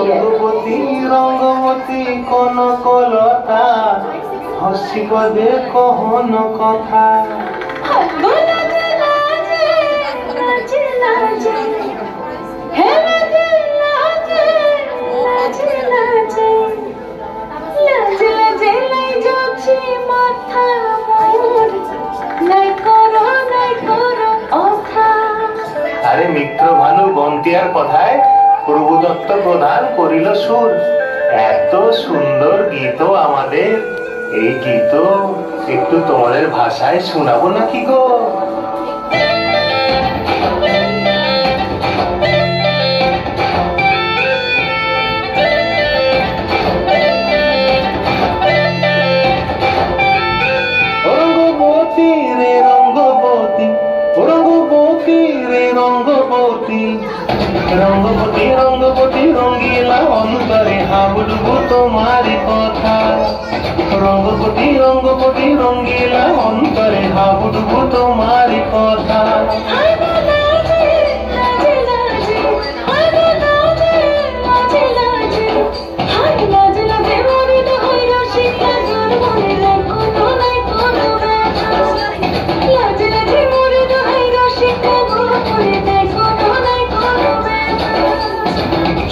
রঙ্গবতী রঙ্গবতী কনকলতা হসিব দে কহন কথা। আরে মিত্র ভানু বন্তিয়ার কথায়? প্রভুদত্ত প্রধান করিল সুর। এত সুন্দর গীত আমাদের। এই গীত একটু তোমাদের ভাষায় শোনাবো নাকি গো? রঙ্গবতী রঙ্গবতী রঙ্গিলা অন্তরে হাবুডুবু তোমার কথা। রঙ্গবতী রঙ্গবতী রঙ্গিলা অন্তরে হাবুডুবু তোমার কথা।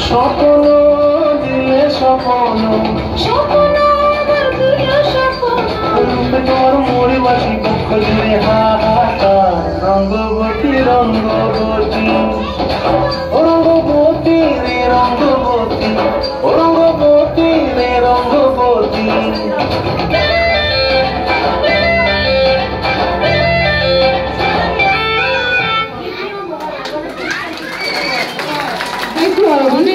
স্বপ্ন দিয়ে স্বপ্ন স্বপ্ন আমার প্রিয় স্বপ্ন রূপে তোমার মোরে বাসি বক্ষ জুড়ে হাহাকার। রঙ্গবতী রঙ্গবতী। রঙ্গবতী রঙ্গবতী। রঙ্গবতী রঙ্গবতী।